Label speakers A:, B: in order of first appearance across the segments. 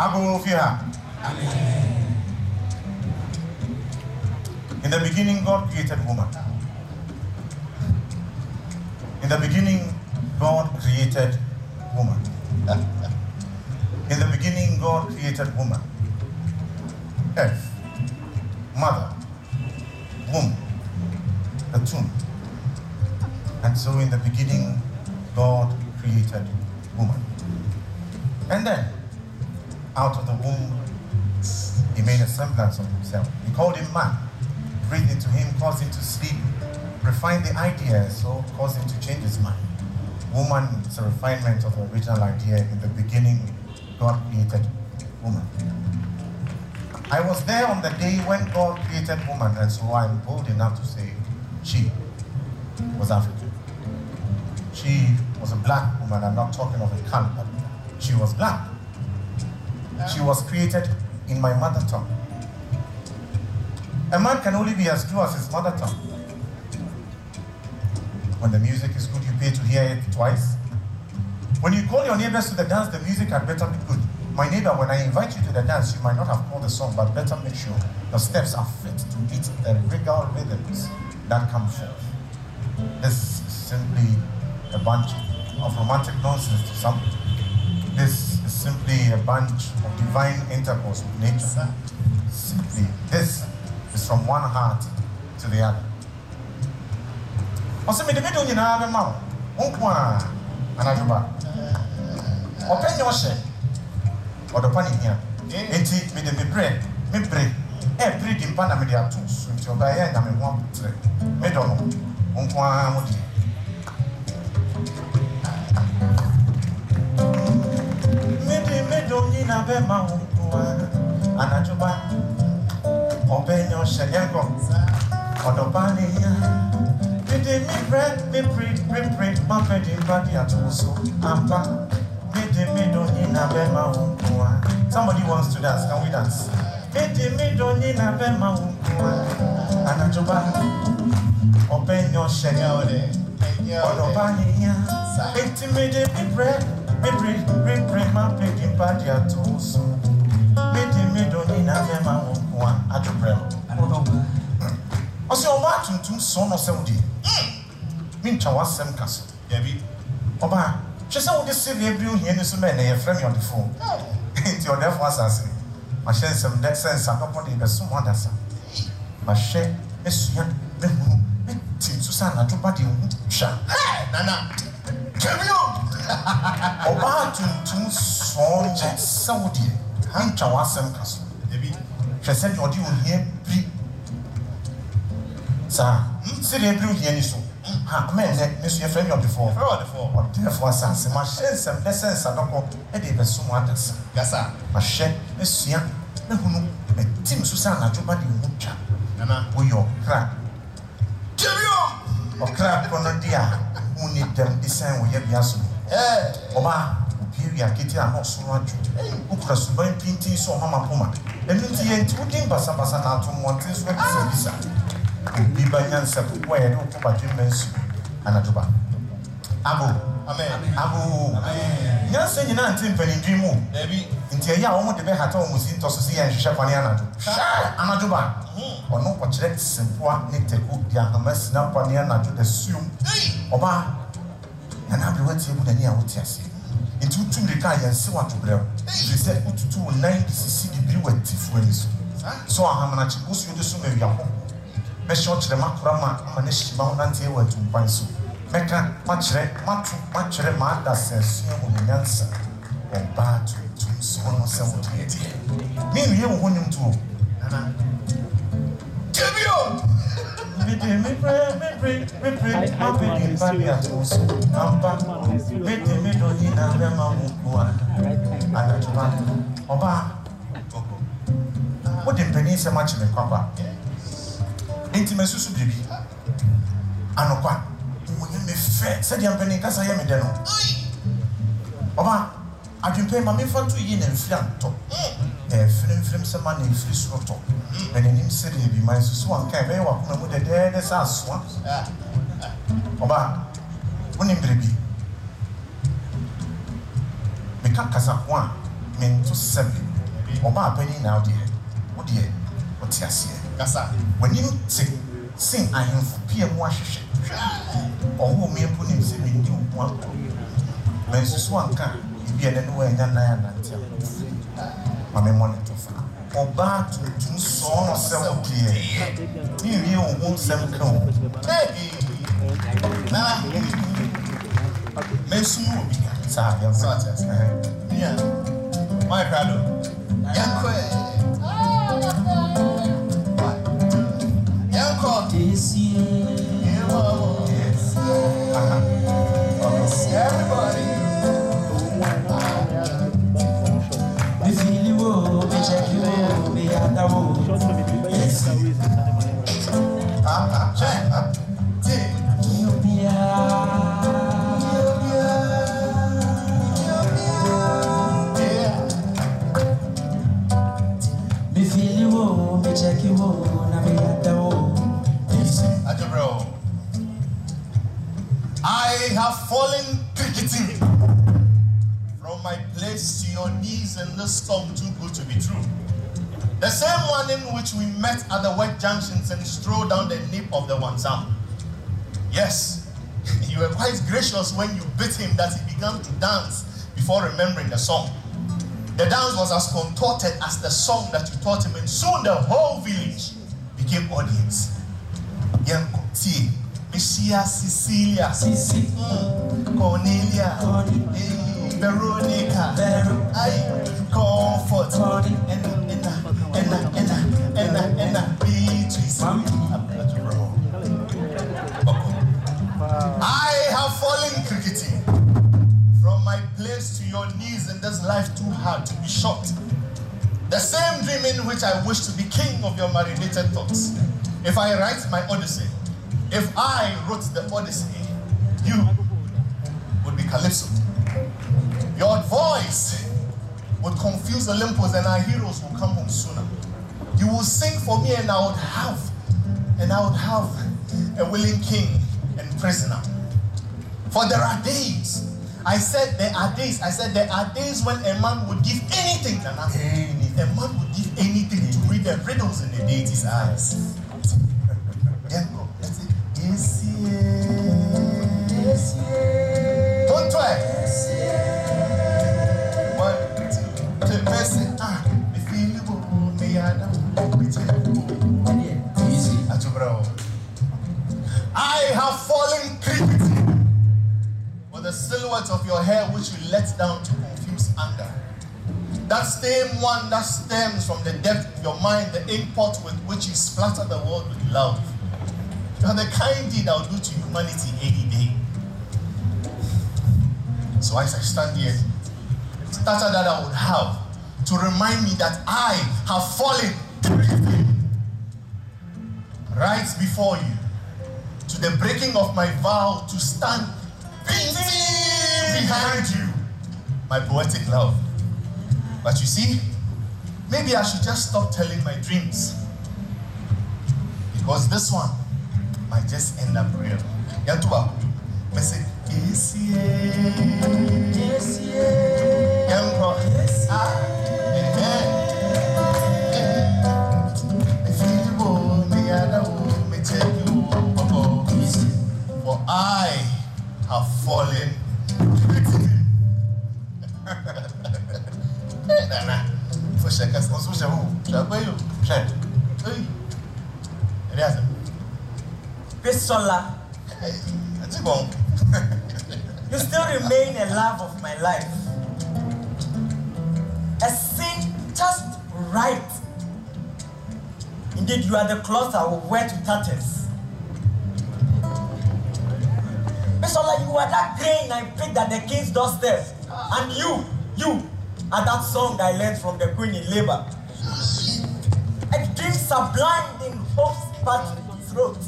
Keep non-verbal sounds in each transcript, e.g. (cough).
A: Agofia. In the beginning, God created woman. In the beginning, God created woman. In the beginning, God created woman. Earth, mother, womb, the tomb. And so, in the beginning, God created woman. And then, out of the womb, he made a semblance of himself. He called him man, breathed into him, caused him to sleep, refined the idea, so caused him to change his mind. Woman is a refinement of the original idea. In the beginning, God created woman. I was there on the day when God created woman, and so I'm bold enough to say she was African. She was a black woman. I'm not talking of a color, but she was black. She was created in my mother tongue. A man can only be as true as his mother tongue. When the music is good, you pay to hear it twice. When you call your neighbors to the dance, the music had better be good. My neighbor, when I invite you to the dance, you might not have called the song, but better make sure the steps are fit to beat the regal rhythms that come forth. This is simply a bunch of romantic nonsense to some. This is simply a bunch of divine intercourse with nature. Simply, this is from one heart to the other. ɔsɛ mede medo nyinaa bɛma wo wo nko a anadwo ba ɔpɛ nyɛ ɔhyɛ ɔdɔpa ne hia enti mede me berɛ me bere ɛbere di mpa na mede ato so nti ɔbɛyɛ nyame ho abotrɛ medɔ no wo nko a mo deɛ medɔ nyina bɛma wo nko a anadwo ba ɔbɛ nyɛ ɔhyɛ yɛnkɔ ɔdɔpa ne hia Mede mi brɛ me pere me pere ma pɛ de ba de ato so ampa mede me dɔ nyina bɛma wo somebody wants to dance can we dance mebiri mebiri mapigi mpadi atuusu me medo nyina mɛma wo nkoa adwobrɛ no ɔsɛ ɔbaa tuntum sɔn na ɔsɛ wode mentwa w'asɛm ka so dabi ɔbaa hwɛ sɛ wode sɛbi abiri ohia no so mɛ na yɛfrɛ me ɔdefo nti ɔdɛfo asase mahyɛ nsɛm dɛ sɛ nsa bɛbɔ de bɛso mo adasa mahyɛ mesua mehunu metim so sɛ anadwo ba de hu twa nana twɛ bio ɔbaa tuntum sɔɔ nkyɛ sɛ wodeɛ mentwa w'asɛm ka so hwɛ sɛ deɛ ɔde ohia biri saa sɛdeɛ ɛbiri ohia ni so ha ama ɛnɛ ne so yɛfrɛ me ɔdefoɔ ɔdefoɔ asase mahyɛ nsɛm dɛ sɛ nsadɔkɔ ɛde bɛso mu adasa gasa mahwɛ asua mahunu matim so sɛ anadwo ba de mu twa woyɛ ɔkra ɔkra kɔ no de a wonni dɛm de sɛn wɔyɛ bia so no ɔbaa obie wi akete a na ɔsoro adwo wokura suban pintin sɛ ɔmama poma ɛno nti yɛnti wodin basabasa na ato mmɔnten so abisabisa obi bɛnya nsɛm wɔ yɛde wo koba dwemma nsu anadwo ba abo abo nyansa nyinaa nte mpanindwin mu nti ɛyɛ a wɔn de bɛhata wɔn si ntɔ so si yɛn hwehwɛ kwan anadwo hwɛ anadwo ba ɔno ɔkyerɛ sempoa ne tɛko de ahama sina kwan anadwo da suom ɔbaa ɛna aberewa tie mu n'ani a wote ase nti wotu mirika a yɛn se wato brɛ ɛyɛ sɛ wotutu wo nan de sisi de biri wɔ ati fua ne so so ahamana kye wosi yɛ de so mɛwia ho mɛhyɛ ɔkyerɛ makora ma ma ne hyɛ ma ho nante wɔ atu mpan so mɛka makyerɛ mato makyerɛ maada sɛnsua wɔ ne nyansa ɔbaa tuntum so wɔn sɛ wɔtɔ yɛ deɛ ne nua wɔ hɔ nim to o. Give me up! Between me pray, me sɛm akyerɛ kwakwa, nti ma biribi, anokwa, wonye me fɛ, sɛdeɛ mpanyin kasa yɛ me no, ọba, adwempɛ ma me to yi na nfiri antɔ mfirim sɛ ma na efiri soro tɔ. Na n'anim sɛ de ebi ma nsusu wɔn kan ɛbɛyɛ wakoma mu dɛdɛɛdɛ sɛ asoa. Ɔbaa wɔne biribi. Meka kasa ho a mento sɛbi. Ɔbaa panyin na ɔdeɛ ɔdeɛ ɔte aseɛ.
B: Kasa.
A: Wɔnim te sen ahemfo pia mu ahwehwɛ. Ɔwɔ mu epo nim sɛ mi ndi mu ato ma nsusu wɔn kan ebi ɛnɛ no wɔn anya nan anante a. Mame monitor for ɔbaa tuntum sɔɔnɔ sɛm deɛ miwie wɔn ho nsɛm ka o
B: baabi na mɛsum obi
A: saa
C: yɛn saa kyɛ
B: sɛ mia maikra do yɛnkɔɛ. From my place to your knees in this storm too good to be true. The same one in which we met at the wet junctions and strolled down the nip of the Wansam. Yes, (laughs) you were quite gracious when you bid him that he began to dance before remembering the song. The dance was as contorted as the song that you taught him, and soon the whole village became audience. Misia Cecilia, Cornelia, eh, Veronica, I comfort,
C: Connie,
B: Enna, Enna, Enna, Enna, Enna, Enna, Beatrice.
C: Mami.
B: I have fallen cricketing from my place to your knees in this life too hard to be shot. The same dream in which I wish to be king of your marinated thoughts. If I write my Odyssey, if I wrote the Odyssey, you would be Calypso. Your voice confuse Olympus and our heroes will come home sooner. You will sing for me and I would have, and I would have a willing king and prisoner. For there are days, I said there are days, I said there are days when a man would give anything nothing. A man would give anything to read the riddles in the deity's eyes. (laughs) Yes. I have fallen cricketing for the silhouette of your hair which you let down to confuse anger. That same one that stems from the depth of your mind, the import with which you splatter the world with love. You are the kind deed I'll do to humanity any day. So as I stand here, starter that I would have to remind me that I have fallen right before you to the breaking of my vow to stand behind you, my poetic love. But you see, maybe I should just stop telling my dreams because this one might just end up real. Yantuba, me say, yes, yeah.
C: Yes, Yes.
B: For I have fallen. (laughs) Nana, for seconds, on social who? Shall I you? Shall Hey, Elias,
C: Bisola,
B: hey, that's
C: you still remain a love of my life. A sin just right. Indeed, you are the cloth I will wear to tatters. Bisola, you are that grain I picked at the king's doorstep. And you, you, are that song I learned from the queen in labor. A dream sublimed in hope's parched throat.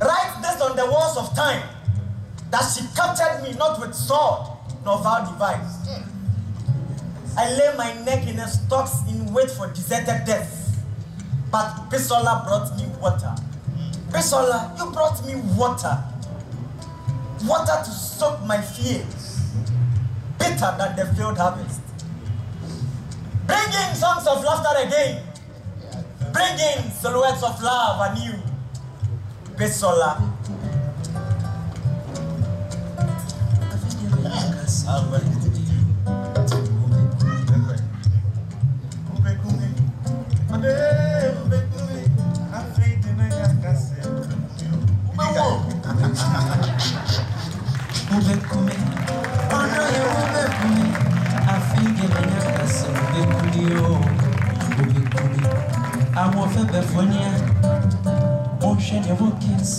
C: Write this on the walls of time that she captured me not with sword nor foul device. I lay my neck in a stocks in wait for deserted death. But Bisola brought me water. Bisola, you brought me water. Water to soak my fears. bitter than the field harvest. Bring in songs of laughter again. Bring in silhouettes of love anew.
D: Bisola. Ubekume, Àwọn fẹ́ bẹ̀ fọ́ ní à, mo ń ṣe ní Wilkins.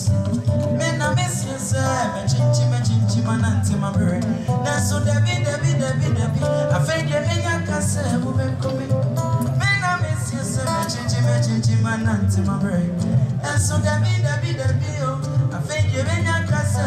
D: Mi na mi si ẹsẹ̀ mẹ́chinchin mẹ́chinchin máa náà ti máa bẹ̀rẹ̀. Nẹ̀sùn dẹ̀bi dẹ̀bi dẹ̀bi dẹ̀bi, àfinge menya kase ubekume. Mi na mi si ẹsẹ̀ mẹ́chinchin mẹ́chinchin máa náà ti máa bẹ̀rẹ̀. Nẹ̀sùn dẹ̀bi dẹ̀bi dẹ̀bi o, àfinge menya kase.